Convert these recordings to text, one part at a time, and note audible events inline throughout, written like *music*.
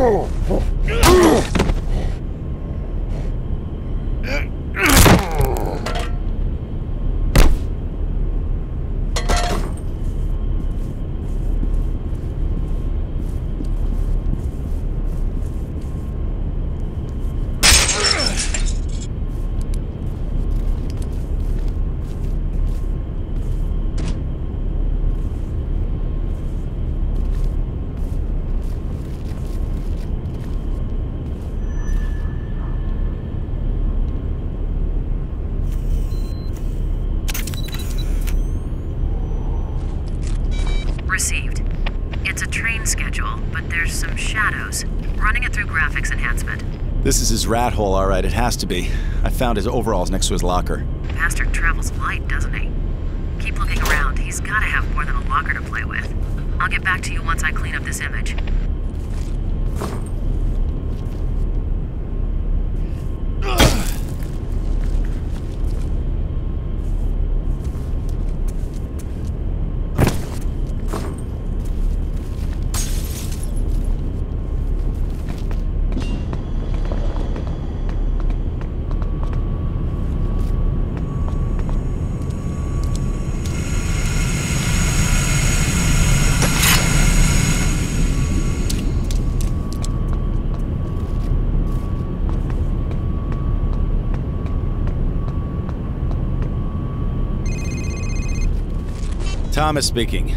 Oh! This is his rat hole, all right. It has to be. I found his overalls next to his locker. Bastard travels light, doesn't he? Keep looking around. He's gotta have more than a locker to play with. I'll get back to you once I clean up this image. Thomas speaking.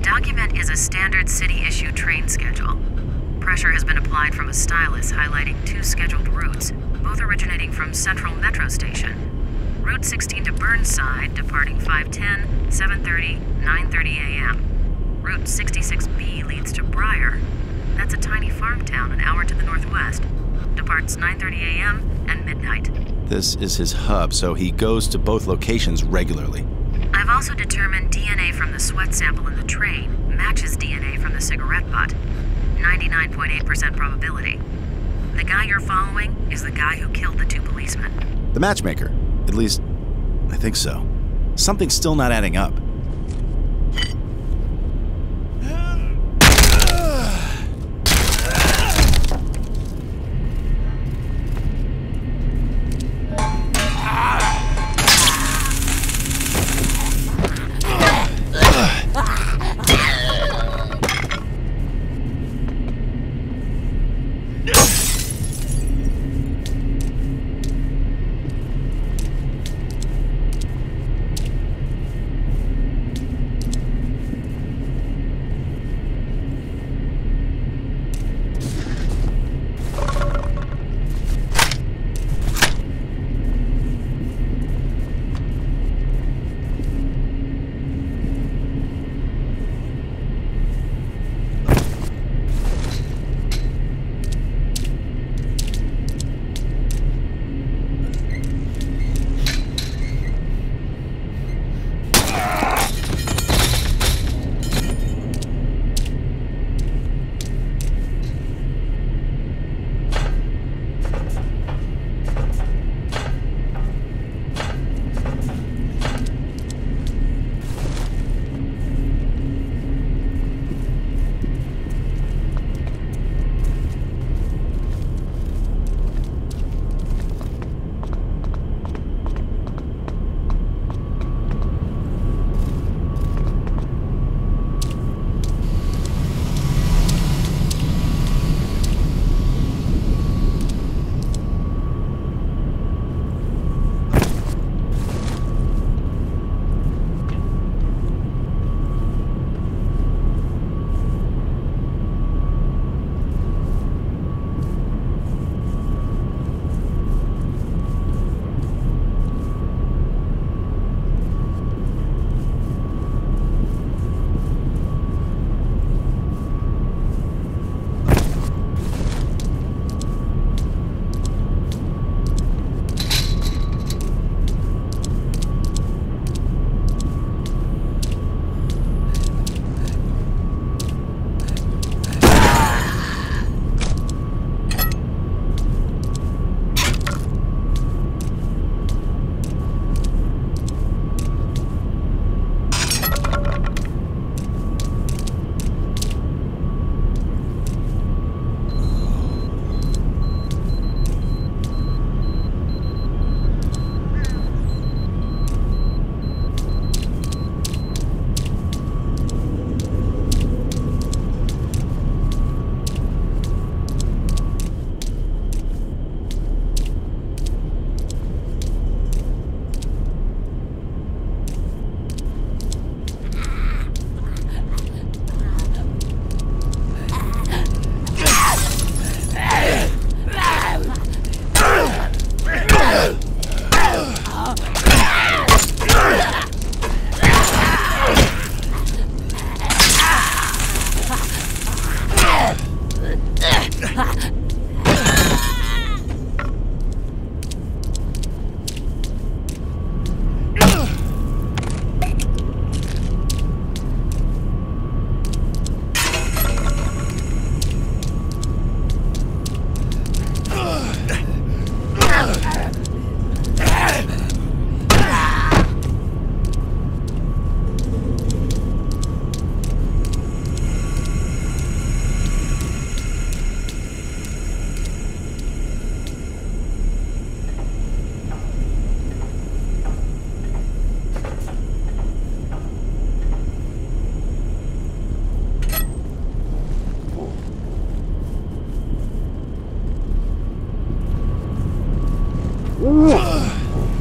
Document is a standard city issue train schedule. Pressure has been applied from a stylus highlighting two scheduled routes, both originating from Central Metro Station. Route 16 to Burnside, departing 510, 7:30, 9:30 a.m. Route 66B leads to Briar. That's a tiny farm town an hour to the northwest. Departs 9:30 a.m. and midnight. This is his hub, so he goes to both locations regularly. I've also determined DNA from the sweat sample in the train matches DNA from the cigarette butt. 99.8% probability. The guy you're following is the guy who killed the two policemen. The matchmaker. At least, I think so. Something's still not adding up.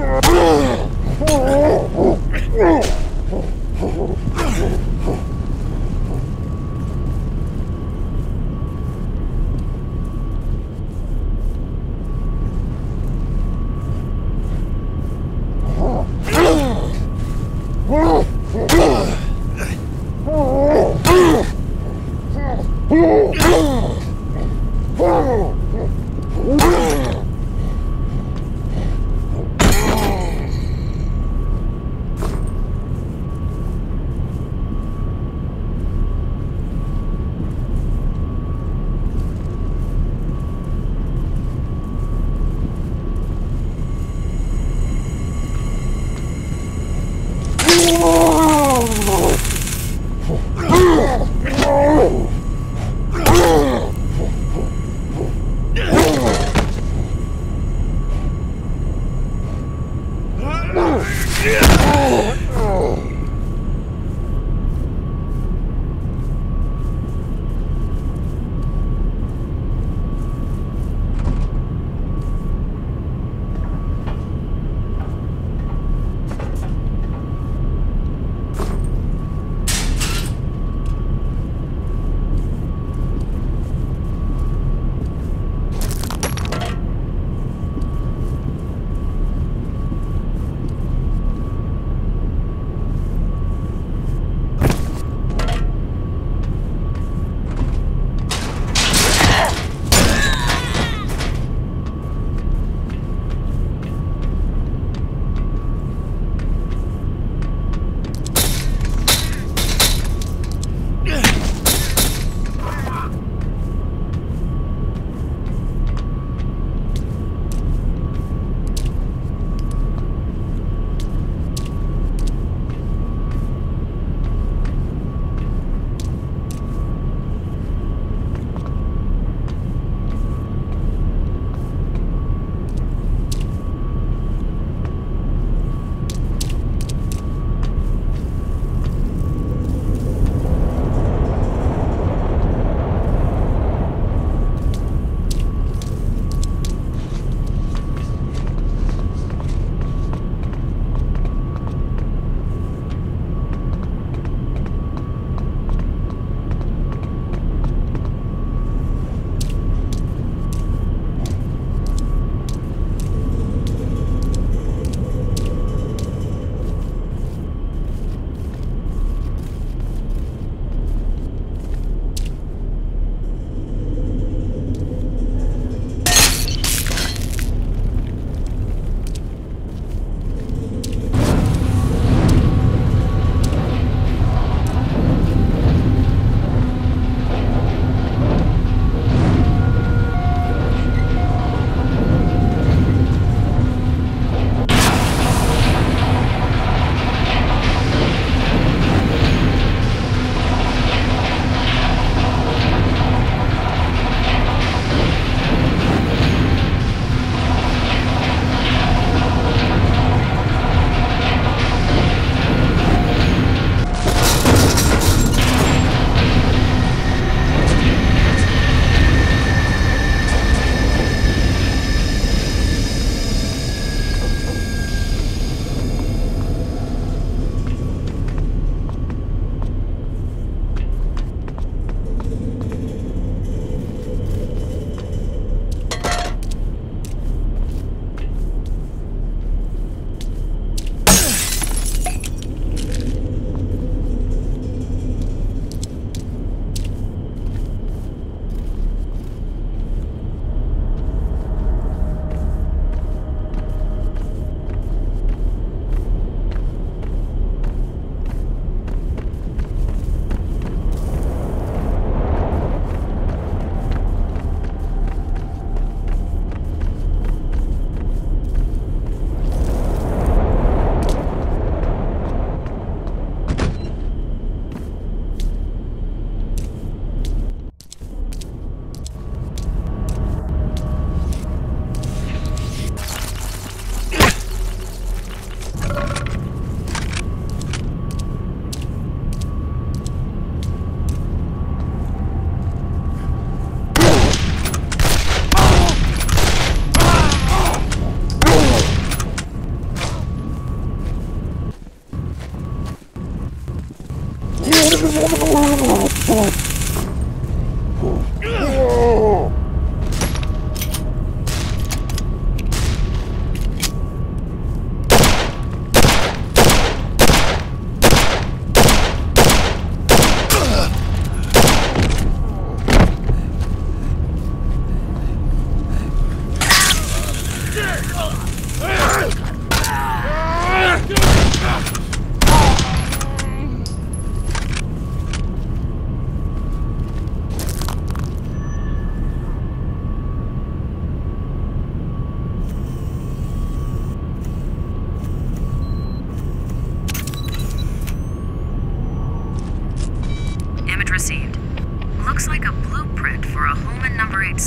Oh!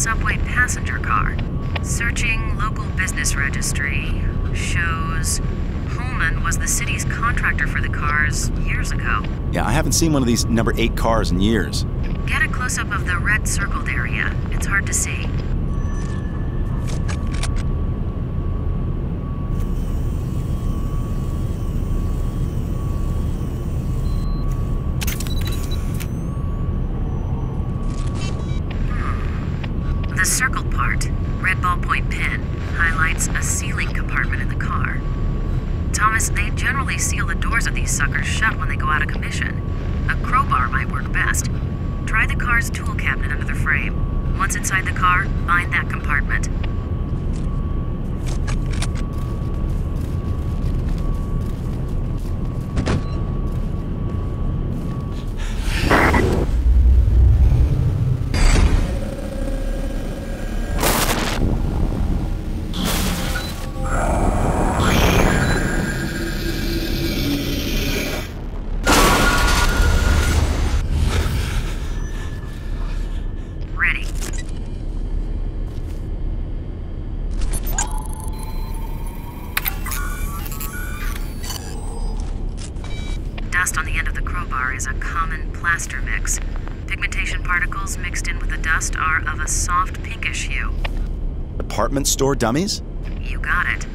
Subway passenger car. Searching local business registry shows Holman was the city's contractor for the cars years ago. Yeah, I haven't seen one of these number 8 cars in years. Get a close up of the red circled area. It's hard to see. The circled part, red ballpoint pen, highlights a sealing compartment in the car. Thomas, they generally seal the doors of these suckers shut when they go out of commission. A might work best. Try the car's tool cabinet under the frame. Once inside the car, find that compartment. Pinkish hue. Department store dummies? You got it.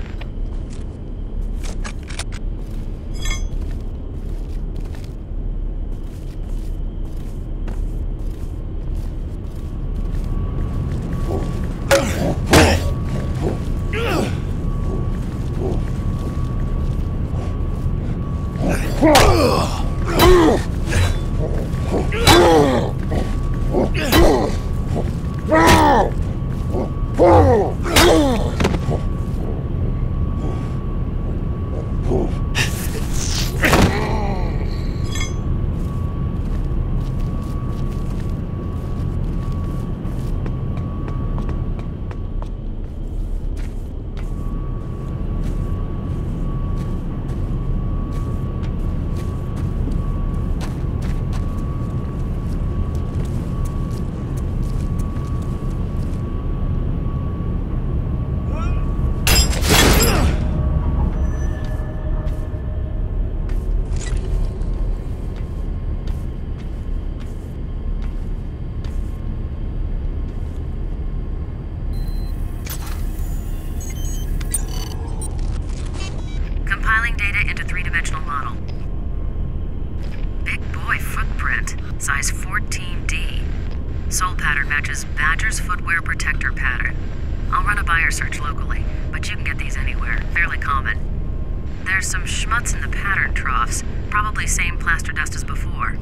Plaster dust as before.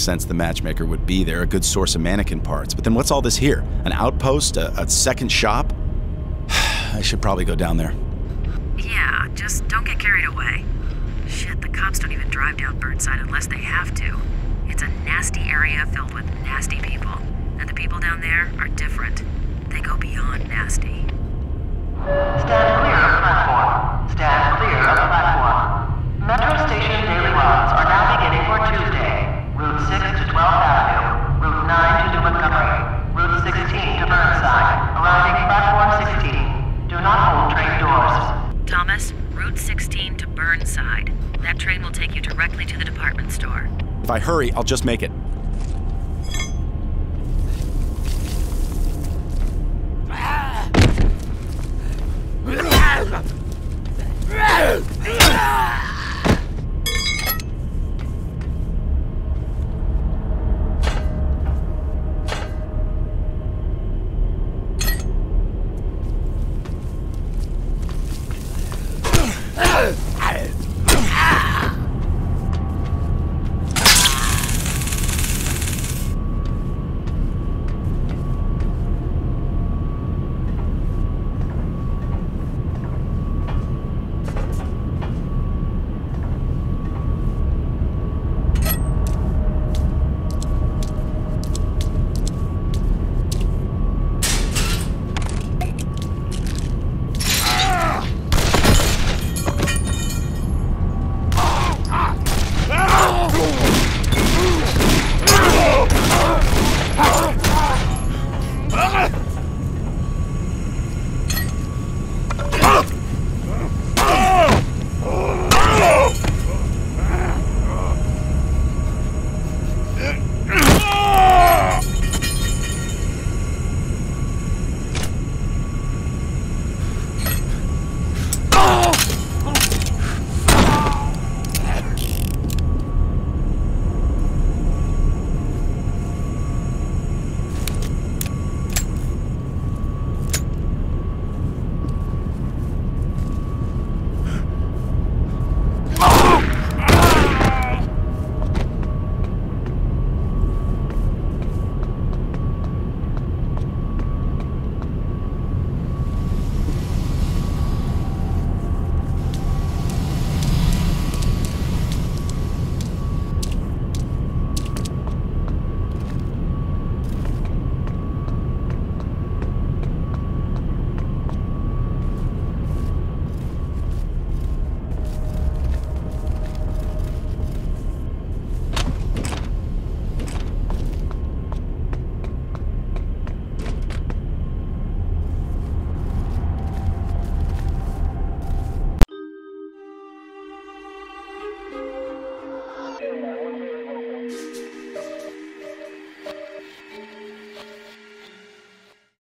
Makes sense the matchmaker would be there, a good source of mannequin parts. But then what's all this here? An outpost? A, a second shop? *sighs* I should probably go down there. Yeah, just don't get carried away. Shit, the cops don't even drive down Burnside unless they have to. It's a nasty area filled with nasty people. And the people down there are different. They go beyond nasty. Stand clear of platform. Stand clear of platform. Metro Station daily runs are now beginning for Tuesday. Route 6 to 12th Avenue. Route 9 to New Montgomery. Route 16 to Burnside. Arriving platform 16. Do not hold train doors. Thomas, Route 16 to Burnside. That train will take you directly to the department store. If I hurry, I'll just make it.